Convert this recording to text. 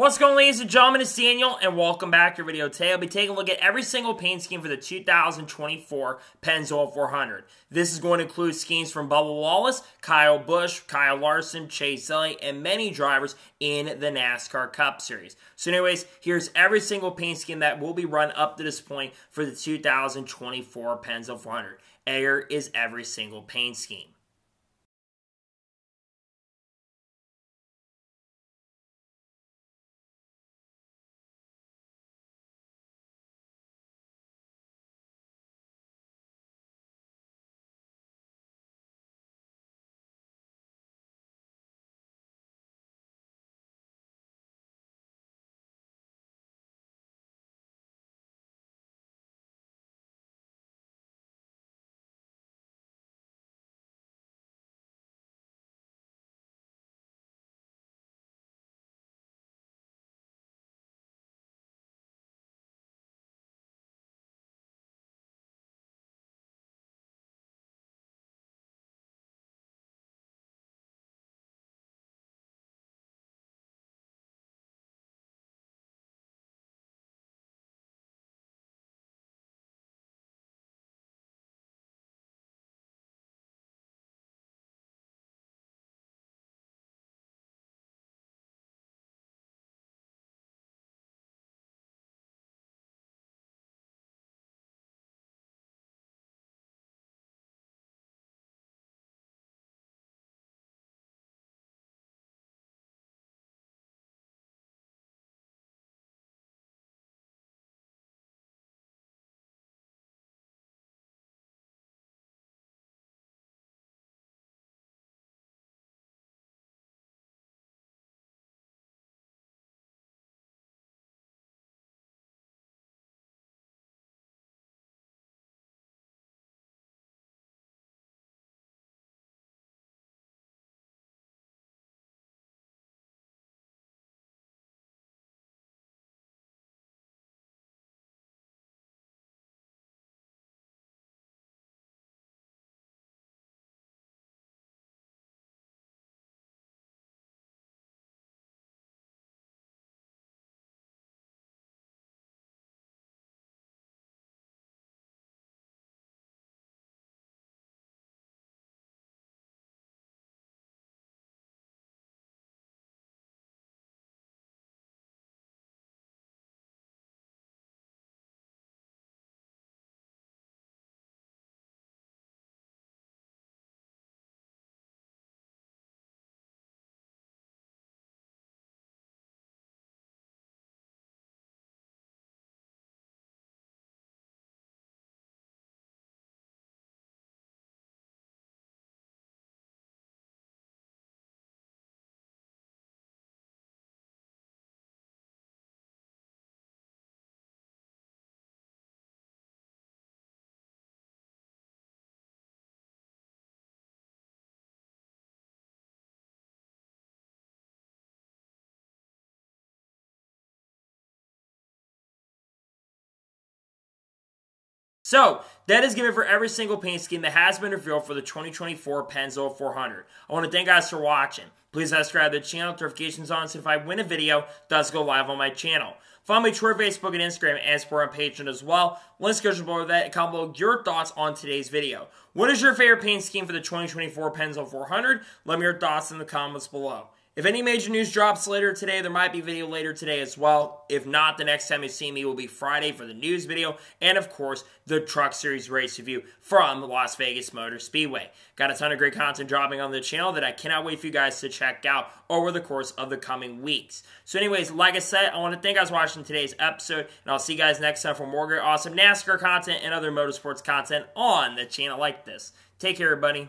What's going on ladies and gentlemen, it's Daniel and welcome back to your video. Today I'll be taking a look at every single paint scheme for the 2024 Pennzoil 400. This is going to include schemes from Bubba Wallace, Kyle Busch, Kyle Larson, Chase Elliott, and many drivers in the NASCAR Cup Series. So anyways, here's every single paint scheme that will be run up to this point for the 2024 Pennzoil 400. Air is every single paint scheme. So, that is given for every single paint scheme that has been revealed for the 2024 Pennzoil 400. I want to thank guys for watching. Please subscribe to the channel, notifications on, so if I win a video, does go live on my channel. Follow me Twitter, Facebook, and Instagram, and support on Patreon as well. Links go below that. Comment below your thoughts on today's video. What is your favorite paint scheme for the 2024 Pennzoil 400? Let me your thoughts in the comments below. If any major news drops later today, there might be video later today as well. If not, the next time you see me will be Friday for the news video and, of course, the Truck Series race review from Las Vegas Motor Speedway. Got a ton of great content dropping on the channel that I cannot wait for you guys to check out over the course of the coming weeks. So anyways, like I said, I want to thank you guys for watching today's episode, and I'll see you guys next time for more great, awesome NASCAR content and other motorsports content on the channel like this. Take care, everybody.